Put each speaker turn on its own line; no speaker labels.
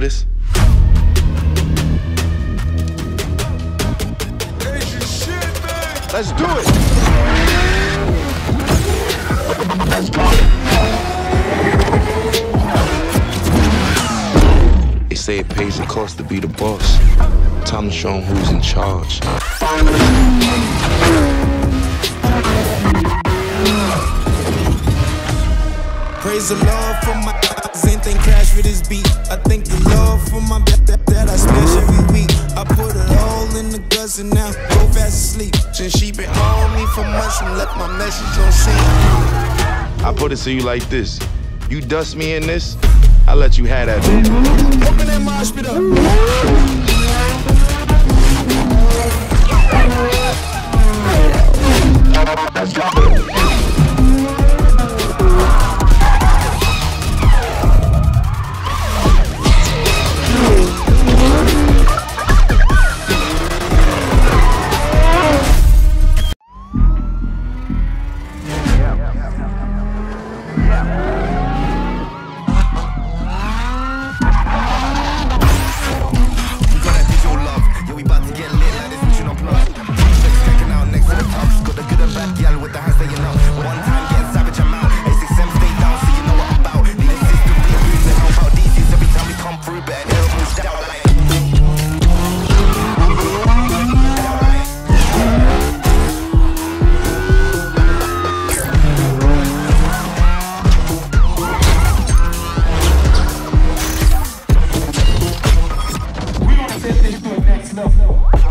this? Let's do it. Let's go. They say it pays the cost to be the boss. Time to show 'em who's in charge.
Praise the Lord for my anything crash with this beat. I thank the Lord for my that, that, that I smash every week. I put it all in the guts and now go fast asleep. Since she been on me for months and left my message on seen.
I put it to you like this. You dust me in this, I let you have that.
Open that mosh pit up.
No.